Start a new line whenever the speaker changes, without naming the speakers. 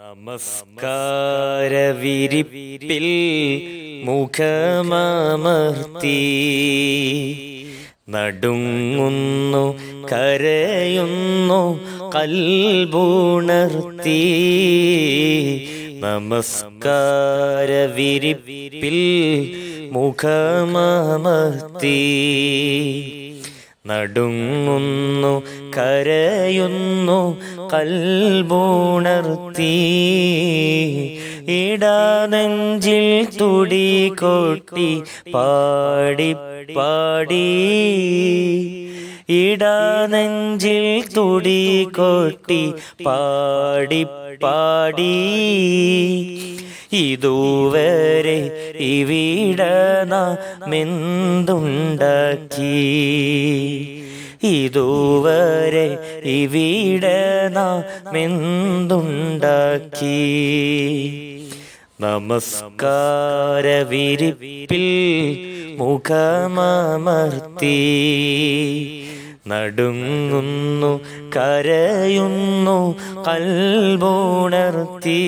നമസ്കാരവിരിപ്പിൽ മുഖമർത്തി നടുങ്ങുന്നു കരയുന്നു കൽബുണർത്തി. നമസ്കാരവിരിപ്പിൽ മുഖമമർത്തി. നടുങ്ങുന്നു കരയുന്നു കൽബുണർത്തി. ഇടാനെഞ്ചിൽ തുടി കൊട്ടി പാടി പാടി. ഇടാനെഞ്ചിൽ തുടി കൊട്ടി പാടി പാടി. ഇതുവരെ ഇവിടന മെന്തുണ്ടാക്കി ഇതുവരെ ഇവിടന മെന്തുണ്ടാക്കി നമസ്കാരവിരിപ്പിൽ മുഖമമർത്തി. നടുങ്ങുന്നു കരയുന്നു കൽബുണർത്തി.